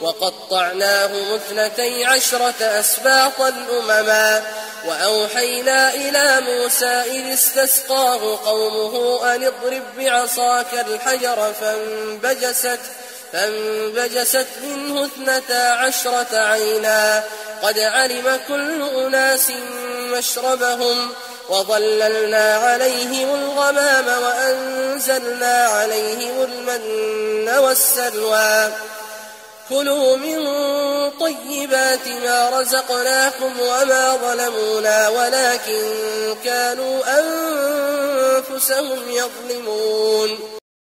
وقطعناهم اثنتي عشرة أسباطا أمما وأوحينا إلى موسى إذ استسقاه قومه أن اضرب بعصاك الحجر فانبجست فانبجست منه اثنتا عشرة عينا. قد علم كل أناس مشربهم وظللنا عليهم الغمام وأنزلنا عليهم المن والسلوى. كلوا من طيبات ما رزقناكم وما ظلمونا ولكن كانوا أنفسهم يظلمون.